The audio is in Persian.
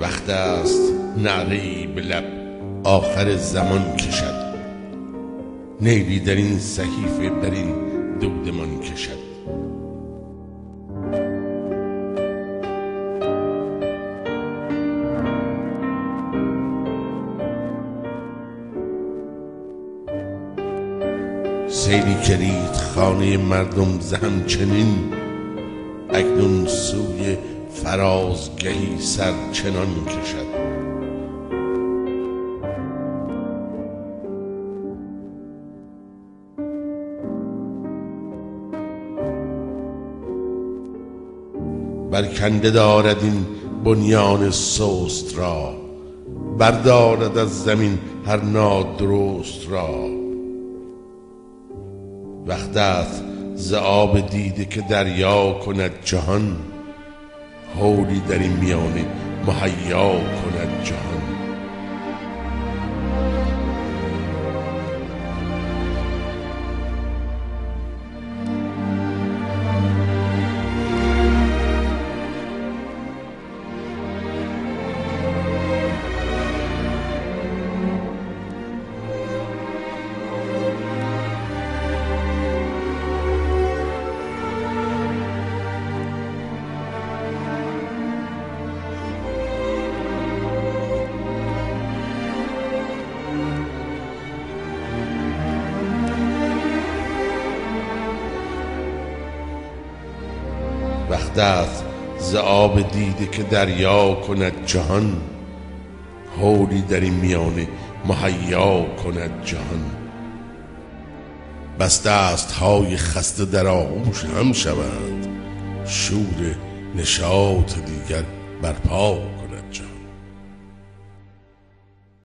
وقت است نعره به لب آخر زمان کشد. نیلی در این صحیفه بر این دودمان کشد. سیلی کرید خانه مردم ز همچنین اکنون سوی فرازگهی سر چنان کشد. برکنده دارد این بنیان سست را بردارد از زمین هر نادرست را. وقت است ز آب دیده که دریا کند جهان حولی در این میانه مهیا کند جهان. وقت است ز آب دیده که دریا کند جهان. حولی در این میانه مهیا کند جهان. بس دست های خسته در آغوش هم شوند شور نشاط دیگر برپا